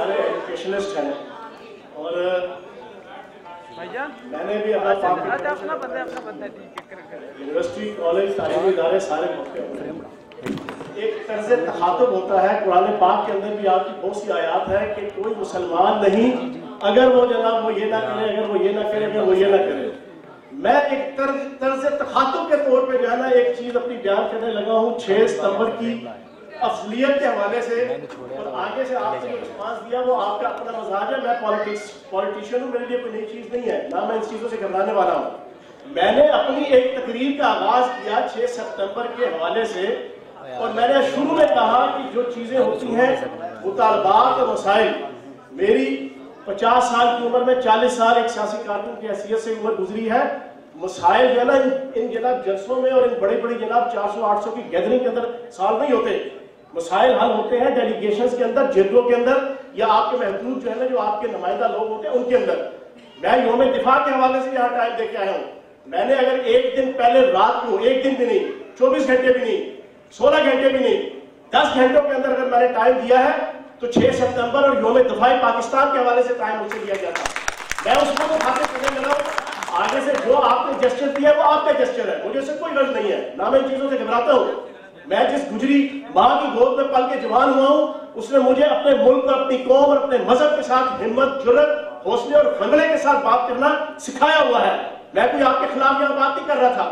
सारे एजुकेशनिस्ट हैं। और मैंने भी अपना कर यूनिवर्सिटी कॉलेज तालीमी इदारे सारे मौके एक तर्ज तखातुब होता है कुरान पाक के अंदर भी आपकी बहुत सी आयात है कि कोई मुसलमान नहीं अगर वो जनाब वो ये ना करे अगर वो ये ना करे अगर वो ये ना करे। मैं एक तर्ज तर्ज तखातुब के तौर पे जो है ना एक चीज़ अपनी बयान करने लगा हूँ छह सितंबर की अफसलियत के हवाले से और आगे से आपने जो रिस्पांस दिया वो आपका अपना मजाज है। मैं पॉलिटिक्स पॉलिटिशियन हूँ मेरे लिए कोई नई चीज़ नहीं है। ना मैं इन चीज़ों से घबराने वाला हूँ। मैंने अपनी एक तकरीर का आगाज़ किया 6 सितंबर के हवाले से और मैंने शुरू में कहा कि जो चीज़ें होती हैं मुतालबात और मसाइल। मेरी 50 साल की उम्र में 40 साल एक सियासी कारकुन की हैसियत से उम्र गुजरी है। मसाइल जो है ना इन, जनाब जलसों में और इन बड़ी बड़ी जनाब 400-800 की गैदरिंग के अंदर सॉल्व नहीं होते। मसाइल हल होते हैं डेलीगेशन के अंदर जिलों के अंदर, या आपके महदूद जो है ना, जो आपके नुमाइंदा लोग होते हैं, उनके अंदर। मैं योम दिफा के हवाले से यहाँ टाइम दे के आया हूँ। मैंने अगर एक दिन पहले रात को, एक दिन भी नहीं, चौबीस घंटे भी नहीं, सोलह घंटे भी नहीं, दस घंटों के अंदर अगर मैंने टाइम दिया है तो 6 सितंबर और योम दफाई पाकिस्तान के हवाले से टाइम मुझसे दिया गया था। मैं उसको तो खाते करने लगा आगे से जो आपने जेस्टर दिया वो आपका जेस्टर है। मुझे उससे कोई गर्ज नहीं है। ना मैं इन चीज़ों से घबराता हूँ। मैं जिस गुजरी माँ की गोद में पल के जवान हुआ हूँ, उसने मुझे अपने मुल्क और अपनी कौम और अपने मज़हब के साथ हिम्मत, जुर्रत, हौसले और फंगले के साथ बात करना सिखाया हुआ है। मैं कोई आपके खिलाफ यहाँ बात नहीं कर रहा था।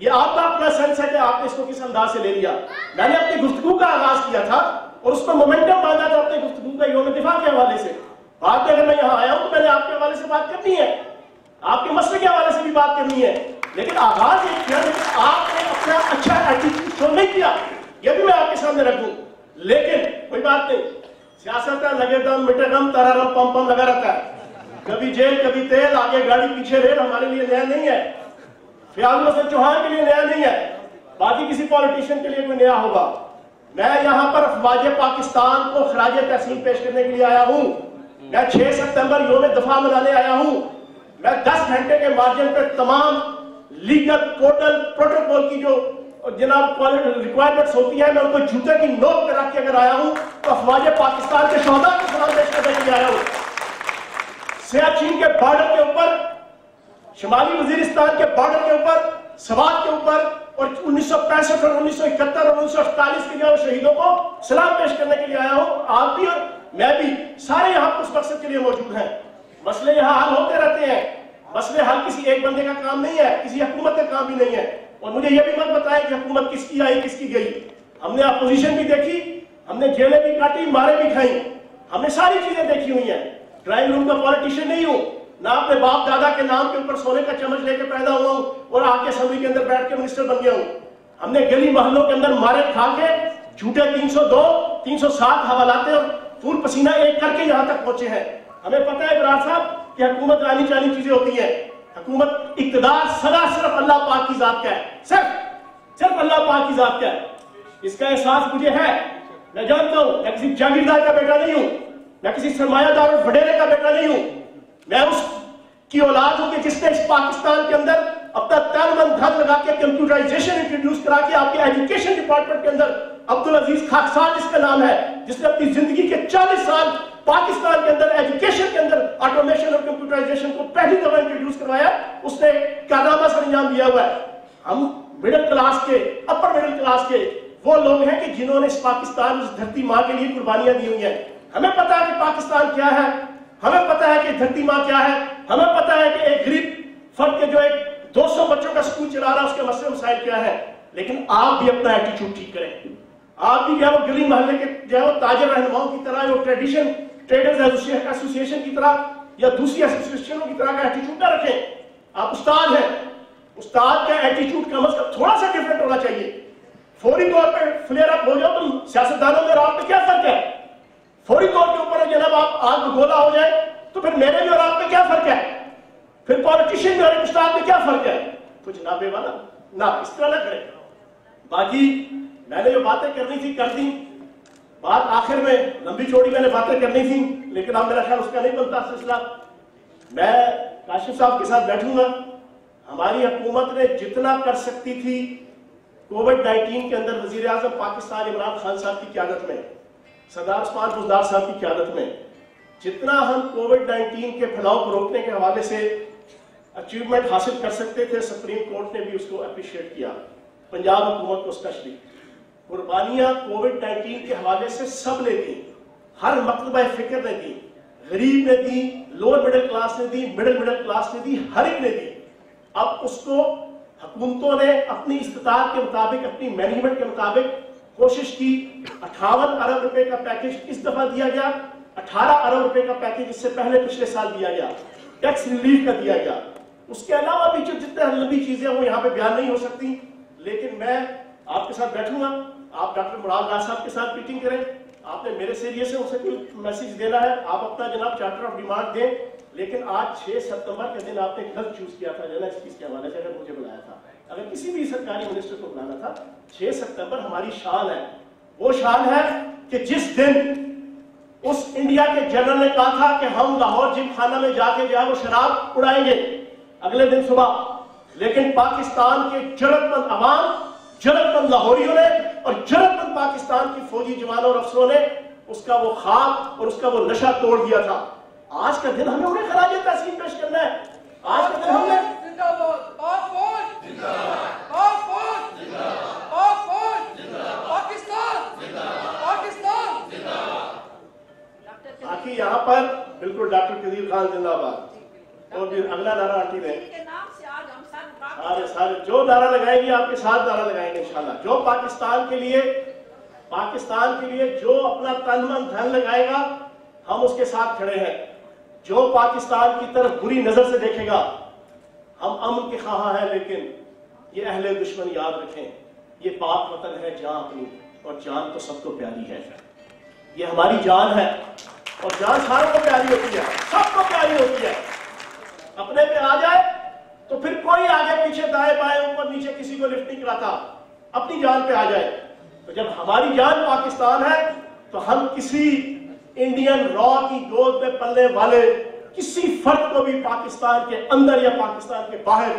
ये आपका अपना सेंस है कि आपने इसको किस अंदाज से ले लिया। मैंने अपनी गुफ्तगू का आगाज़ किया था और उस पर मोमेंटम बांधा था अपनी गुफ्तगू का योम दिफा के हवाले से। बाद में अगर मैं यहाँ आया हूँ तो मैंने आपके हवाले से बात करनी है। आपके मसले के हवाले से भी बात करनी है। लेकिन आगाज़ एक लेकिन अपना अच्छा एटीट्यूड शो नहीं किया। ये भी मैं आपके सामने रखूँ। लेकिन कोई बात नहीं। सियासत है लगे दम मिटे दम तारा पम पम लगा रहता है। कभी जेल, कभी तेल, आगे गाड़ी, पीछे रेल, हमारे लिए नया नहीं है। फियाल हसन चौहान के लिए नया नहीं है। बाकी किसी पॉलिटिशियन के लिए कोई नया होगा। मैं यहाँ पर अफवाज पाकिस्तान को खराज तहसीन पेश करने के लिए आया हूँ। मैं 6 सितंबर योम दफ़ा मनाने आया हूँ। मैं 10 घंटे के मार्जिन पर तमाम लीगल कोडल प्रोटोकॉल की जो, जनाब रिक्वायरमेंट्स होती है, मैं उनको जूते की नोक रख के अगर आया हूँ तो अफवाज पाकिस्तान के शहदा को सलाम पेश करने के लिए आया हूँ। सियाचिन के बॉर्डर के ऊपर, शुमाली वजीरिस्तान के बॉर्डर के ऊपर, सवाद के ऊपर, और उन्नीस सौ पैंसठ और उन्नीस सौ इकहत्तर और उन्नीस सौ अड़तालीस के जो शहीदों को सलाम पेश करने के लिए आया हूँ। आप भी और मैं भी, सारे यहाँ उस मकसद के लिए मौजूद हैं। मसले यहाँ हल होते रहते हैं। मसले हल किसी एक बंदे का काम नहीं है, किसी हुकूमत का काम भी नहीं है। और मुझे यह भी मत बताएँ कि हुकूमत किसकी आई, किसकी गई। हमने अपोजिशन भी देखी, हमने जेलें भी काटी, मारे भी खाई। हमने सारी चीज़ें देखी हुई हैं। ड्राइंग रूम का पॉलिटिशियन नहीं हूँ, ना अपने बाप दादा के नाम के ऊपर सोने का चम्मच लेके पैदा हुआ हूँ और आके असेंबली के अंदर बैठ के मिनिस्टर बन गया हूँ। हमने गली मोहल्लों के अंदर मारे खा के झूठे 302 307 हवालाते और फूल पसीना एक करके यहाँ तक पहुँचे हैं। हमें पता है इब्रार साहब कि हकूमत रानी चाली चीज़ें होती हैं। हकूमत इकतदार सदा सिर्फ़ अल्लाह पाक की जात का है। सिर्फ़ सिर्फ़ अल्लाह पाक की जात का है। इसका एहसास मुझे है। मैं जानता हूँ, मैं किसी जागीरदार का बेटा नहीं हूँ। मैं किसी सरमायादार और वडेरे का बेटा नहीं हूँ। मैं उसकी औलाद हूँ कि जिसने इस पाकिस्तान के अंदर अपना तन मन धन लगा के कंप्यूटराइजेशन इंट्रोड्यूस करा के आपके एजुकेशन डिपार्टमेंट के अंदर अब्दुल अज़ीज़ खाकसान जिसका नाम है, जिसने अपनी ज़िंदगी के 40 साल पाकिस्तान के अंदर एजुकेशन के अंदर ऑटोमेशन और कंप्यूटराइजेशन को पहली दफ़ा इंट्रोड्यूस करवाया, उसने कारनामा से अंजाम दिया हुआ है। हम मिडिल क्लास के अपर मिडिल क्लास के, वो लोग हैं कि जिन्होंने इस पाकिस्तान इस धरती माँ के लिए कुर्बानियाँ दी हुई हैं। हमें पता है कि पाकिस्तान क्या है, हमें पता है कि धरती माँ क्या है, हमें पता है कि एक गरीब फर्द के जो एक 200 बच्चों का स्कूल चला रहा है, उसके मसले मसाइल क्या है। लेकिन आप भी अपना एटीट्यूड ठीक करें। आप भी जो है वो गली मोहल्ले के जो है वो ताजर रहनुमाओं की तरह, जो ट्रेडिशन ट्रेडर्स एसोसिएशन की तरह या दूसरी एसोसिएशनों की तरह का एटीट्यूड ना रखें। आप उस्ताद हैं। उस्ताद का एटीट्यूड कम अज कम थोड़ा सा डिफरेंट होना चाहिए। फौरी तौर पर फ्लेयर अप हो जाओ तो सियासतदानों में और आप में क्या फ़र्क है? फौरी तौर के ऊपर जनाब आप आग गोला हो जाए तो फिर मेरे में और आप में क्या फ़र्क है? फिर पॉलिटिशियन और एक में क्या फ़र्क है? कुछ जनाबे वाला ना इस तरह ना करें। बाकी, मैंने जो बातें करनी थी, कर दी। बात आखिर में लंबी चौड़ी मैंने बातें करनी थी, लेकिन अब मेरा ख्याल उसका नहीं बनता सिलसिला। मैं काशिफ साहब के साथ बैठूँगा। हमारी हुकूमत ने जितना कर सकती थी कोविड 19 के अंदर वज़ीर आज़म पाकिस्तान इमरान खान साहब की क्यादत में, सरदार उस्मान बुजदार साहब की क्यादत में, जितना हम कोविड 19 के फैलाव को रोकने के हवाले से अचीवमेंट हासिल कर सकते थे सुप्रीम कोर्ट ने भी उसको अप्रिशिएट किया। पंजाब हुकूमत को स्पेशली कुर्बानियाँ कोविड 19 के हवाले से सबने दी। हर मकतबा फ़िक्र ने दी। गरीब ने दी लोअर मिडिल क्लास ने दी मिडिल मिडिल क्लास ने दी, हर एक ने दी। अब उसको हुकूमतों ने अपनी इस्तात के मुताबिक, अपनी मैनेजमेंट के मुताबिक कोशिश की। अठावन अरब रुपए का पैकेज इस दफ़ा दिया गया। 18 अरब रुपए का पैकेज इससे पहले पिछले साल दिया गया। टैक्स रिलीफ का दिया गया। उसके अलावा भी जो जितने लंबी चीज़ें वो यहाँ पे बयान नहीं हो सकती। लेकिन मैं आपके साथ बैठूँगा। आप डॉक्टर मुराद राज साहब के साथ मीटिंग करें। आपने मेरे एरिए से उनसे कोई मैसेज देना है। आप अपना जनाब चार्टर ऑफ़ डिमांड दें। लेकिन आज 6 सितंबर के दिन आपने गलत चूज़ किया था जनरल चीज़ के हवाले से अगर मुझे बुलाया था। अगर किसी भी सरकारी मिनिस्टर को बुलाना था 6 सितंबर हमारी शान है। वो शान है कि जिस दिन उस इंडिया के जनरल ने कहा था कि हम लाहौर जिम खाना में जाके जो है वो शराब उड़ाएँगे। अगले दिन सुबह। लेकिन पाकिस्तान के जरूरतमंद अवाम जरूरतमंद लाहौरियों ने और जरूरतमंद पाकिस्तान की फौजी जवानों और अफसरों ने उसका वो खाब और उसका वो नशा तोड़ दिया था। आज का दिन हमें उन्हें खराज तहसीन पेश करना है। आज का दिन हमने बाकी यहाँ पर बिल्कुल डॉक्टर कदीर खान जिंदाबाद। फिर अगला नारा सब बात सारे सारे जो नारा लगाएँगे आपके साथ नारा लगाएँगे इंशाल्लाह। जो पाकिस्तान के लिए पाकिस्तान के लिए जो अपना तन मन धन लगाएगा हम उसके साथ खड़े हैं। जो पाकिस्तान की तरफ़ बुरी नज़र से देखेगा हम अमन के खाहा हैं लेकिन ये अहले दुश्मन याद रखें ये पाक वतन है जान अपनी और जान तो सबको प्यारी है। ये हमारी जान है और जान सारों को प्यारी होती है सबको प्यारी होती है। अपने पे आ जाए तो फिर कोई आगे पीछे दाएँ बाएँ, ऊपर नीचे किसी को लिफ्ट नहीं कराता, अपनी जान पे आ जाए। तो जब हमारी जान पाकिस्तान है तो हम किसी इंडियन रॉ की गोद में पलने वाले, किसी फर्द को भी पाकिस्तान के अंदर या पाकिस्तान के बाहर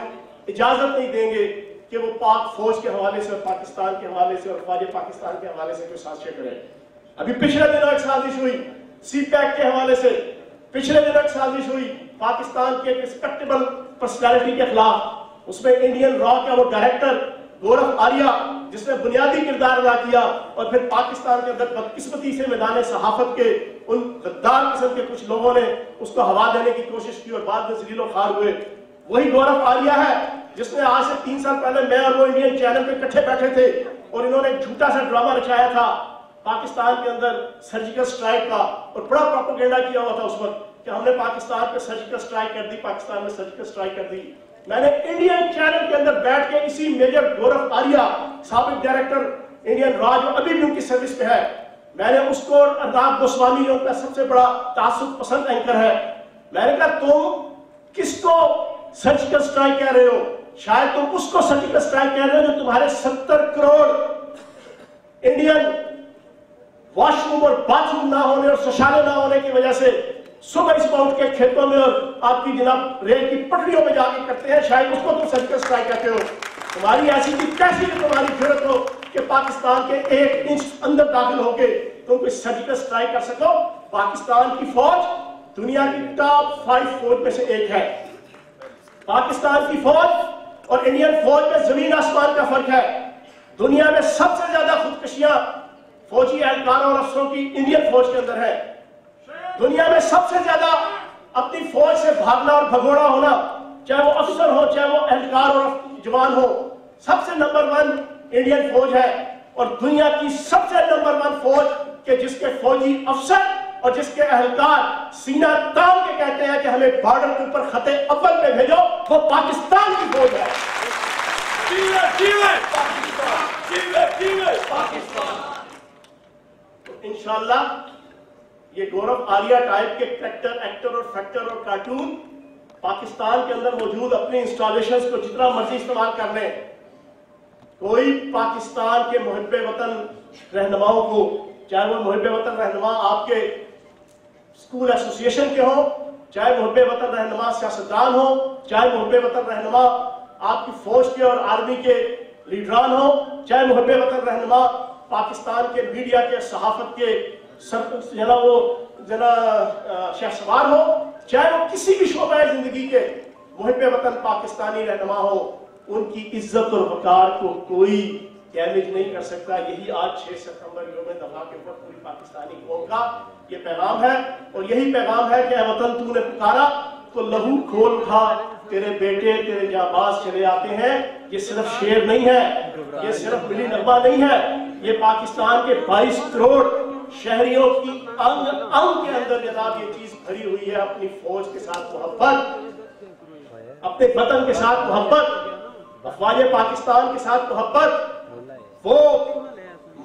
इजाज़त नहीं देंगे कि वो पाक फौज के हवाले से और पाकिस्तान के हवाले से और ख्वाज पाकिस्तान के हवाले से कोई साजिशें करे। अभी पिछले दिनों एक साजिश हुई सी पैक के हवाले से। पिछले दिनों एक साजिश हुई पाकिस्तान के रिस्पेक्टेबल पर्सनालिटी के खिलाफ, उसमें इंडियन रॉ का वो डायरेक्टर गौरव आर्या, जिसने बुनियादी किरदार अदा किया और फिर पाकिस्तान के अंदर बदकिस्मती से मैदान सहाफत के उन गद्दार किस्म के कुछ लोगों ने उसको हवा देने की कोशिश की और बाद में जलीलो खार हुए। वही गौरव आर्या है, जिसने आज से तीन साल पहले मैं और वो इंडियन चैनल पे इकट्ठे बैठे थे और इन्होंने झूठा सा ड्रामा रचाया था। पाकिस्तान के अंदर सर्जिकल स्ट्राइक का और बड़ा प्रोपोगेंडा किया हुआ था उस वक्त। कि हमने पाकिस्तान पे सर्जिकल स्ट्राइक कर दी, पाकिस्तान में सर्जिकल स्ट्राइक कर दी। मैंने इंडियन चैनल के अंदर बैठ के इसी मेजर गौरव आर्या सबक डायरेक्टर इंडियन राज अभी भी उनकी सर्विस पे है। मैंने उसको अर्नाब गोस्वामी उनका सबसे बड़ा तासुब पसंद एंकर है। मैंने कहा, तुम किसको सर्जिकल स्ट्राइक कह रहे हो? शायद तुम उसको सर्जिकल स्ट्राइक कह रहे हो जो तुम्हारे सत्तर करोड़ इंडियन वॉशरूम और बाथरूम ना होने और शौचालय ना होने की वजह से सुबह सुबह उठ के खेतों में और आपकी जनाब रेल की पटरियों में जाके करते हैं, शायद उसको तुम सर्जिकल स्ट्राइक कहते हो। तुम्हारी ऐसी चीज़ कैसी भी तुम्हारी ज़रूरत हो कि पाकिस्तान के एक इंच अंदर दाखिल होके तुम कोई सर्जिकल स्ट्राइक कर सको। पाकिस्तान की फौज दुनिया की टॉप फाइव फौज में से एक है। पाकिस्तान की फौज और इंडियन फौज में ज़मीन आसमान का फ़र्क है। दुनिया में सबसे ज़्यादा खुदकशियाँ फौजी एहलकारों और अफसरों की इंडियन फौज के अंदर है। दुनिया में सबसे ज़्यादा अपनी फौज से भागना और भगोड़ा होना चाहे वो अफसर हो चाहे वो एहलकार और जवान हो सबसे नंबर वन इंडियन फौज है। और दुनिया की सबसे नंबर वन फौज के जिसके फौजी अफसर और जिसके अहलकार सीना तान के कहते हैं कि हमें बॉर्डर के ऊपर खते अव्वल में भेजो वो पाकिस्तान की फौज है। जीवे जीवे पाकिस्तान। जीवे पाकिस्तान। तो इंशाल्लाह ये गौरव आलिया टाइप के करेक्टर एक्टर और फैक्टर और कार्टून पाकिस्तान के अंदर मौजूद अपने इंस्टॉलेशन को जितना मर्ज़ी इस्तेमाल कर लें, कोई पाकिस्तान के मुहब वतन रहनुमाओं को, चाहे वो मुहब वतन रहनुमा आपके स्कूल एसोसिएशन के हो, चाहे मुहब वतन रहनुमा सियासतदान हो, चाहे मुहब वतन रहनुमा आपकी फौज के और आर्मी के लीडरान हो, चाहे मुहब वतन रहनुमा पाकिस्तान के मीडिया के, सहाफत के सब जना वो जना शहसवार हो? चाहे वो किसी भी शोबा ज़िंदगी के, मुहिब वतन पाकिस्तानी रहनुमा हो, उनकी इज़्ज़त और वकार को कोई डैमेज नहीं कर सकता। यही आज 6 सितंबर योम दफ़ा के ऊपर पूरी पाकिस्तानी कौम का ये पैगाम है। और यही पैगाम है कि "ऐ वतन, तूने पुकारा तो लहू खोल खा। तेरे बेटे, तेरे जाबाज चले आते हैं। ये सिर्फ़ शेर नहीं है, ये सिर्फ़ मिली नब्बा नहीं है। ये पाकिस्तान के 22 करोड़ शहरियों की अंग अंग के अंदर जनाब ये चीज़ भरी हुई है, अपनी फौज के साथ मोहब्बत, अपने वतन के साथ मोहब्बत अफवाज पाकिस्तान के साथ मोहब्बत, वो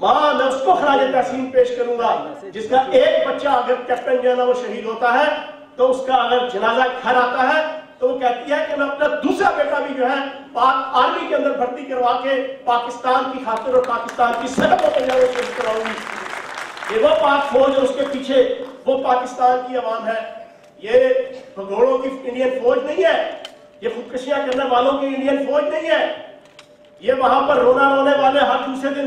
माँ मैं उसको खराज तहसीन पेश करूँगा, जिसका एक बच्चा अगर कैप्टन जो है ना वो शहीद होता है तो उसका अगर जनाजा घर आता है तो वो कहती है कि मैं अपना दूसरा बेटा भी जो है पाक आर्मी के अंदर भर्ती करवा के पाकिस्तान की खातिर और पाकिस्तान की सड़कों पर जो वो शहीद करवाऊँगी ये वो पाक फौज और उसके पीछे वो पाकिस्तान की आवाम है। ये भगोड़ों की इंडियन फौज नहीं है, ये खुदकशियाँ करने वालों की इंडियन फौज नहीं है। ये वहाँ पर रोना रोने वाले हर दूसरे दिन।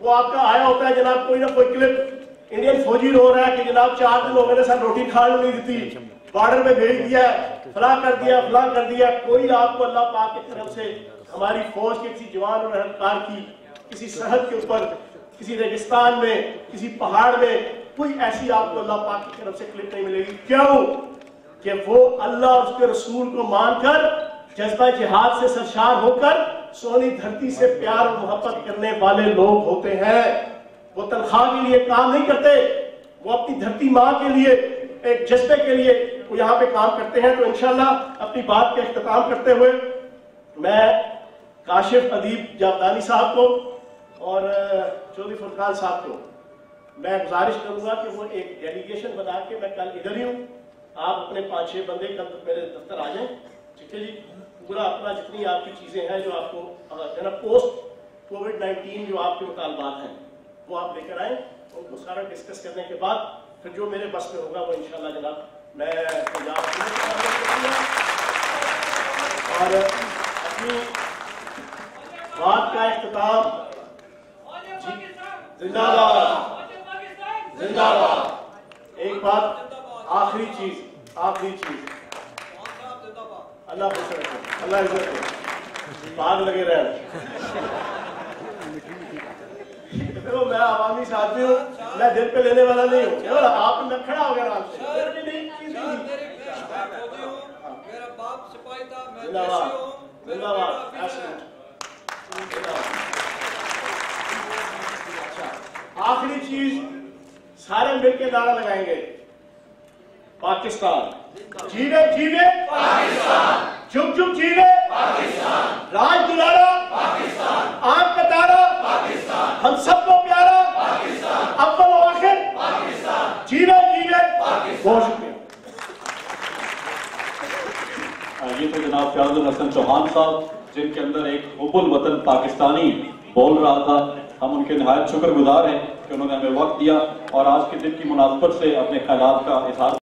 वो आपका आया होता है जनाब, कोई ना कोई क्लिप इंडियन फौजी रो रहा है कि जनाब, चार दिन हो मेरे साथ रोटी खाने नहीं देती। बॉर्डर पे भेज दिया, फला कर दिया, फला कर दिया। कोई आपको अल्लाह पाक की तरफ़ से हमारी फौज के किसी जवान और अहलकार की, किसी सरहद के ऊपर किसी रेगिस्तान में, किसी पहाड़ में कोई ऐसी आपको अल्लाह पाक की तरफ़ से क्लिप नहीं मिलेगी। क्यों? कि वो अल्लाह उसके रसूल को मानकर जज्बा जिहाद से सरशार होकर सोनी धरती से प्यार और मोहब्बत करने वाले लोग होते हैं। वो तनख्वाह के लिए काम नहीं करते, वो अपनी धरती माँ के लिए, एक जज्बे के लिए वो यहाँ पे काम करते हैं। तो इंशाल्लाह अपनी बात का अख्ताम करते हुए मैं काशिफ अदीब जावदानी साहब को और चौधरी फुरकान साहब को मैं गुजारिश करूँगा कि वो एक डेलीगेशन बना के मैं कल इधर ही हूँ। आप अपने पाँच छह बंदे कल मेरे दफ्तर आ जाएँ। ठीक है जी पूरा अपना जितनी आपकी चीज़ें हैं जो आपको अ, जो है ना पोस्ट कोविड नाइन्टीन जो आपके मुतालबात हैं वो आप लेकर आए। उनको सारा डिस्कस करने के बाद फिर जो मेरे बस में होगा वो इंशाल्लाह जनाब मैं पंजाब। और अपनी बात का अख्ताम जिंदाबाद। जिंदाबाद। एक बात आखिरी चीज़ आखिरी चीज़। अल्लाह अल्लाह इज़्ज़त भाग लगे रहे। देखो मैं आवामी से आदमी हूँ मैं दिल पे लेने वाला नहीं हूँ। आप मैं खड़ा हो गया आराम से आखिरी चीज़ सारे मिलकर नारा लगाएँगे। पाकिस्तान। जीवे जीवे। पाकिस्तान। चुप चुप जीवे। पाकिस्तान। राज दुलारा। पाकिस्तान। आग का तारा। पाकिस्तान। हम सबको प्यारा। पाकिस्तान। अव्वल और आखिर। पाकिस्तान। जीवे जीवे। बहुत शुक्रिया। ये तो जनाब फयाजुल हसन चौहान साहब जिनके अंदर एक हुबुल वतन पाकिस्तानी बोल रहा था। हम उनके नहायत शुक्रगुजार हैं। उन्होंने हमें वक्त दिया और आज के दिन की मुनासबत से अपने ख्याल का इजहार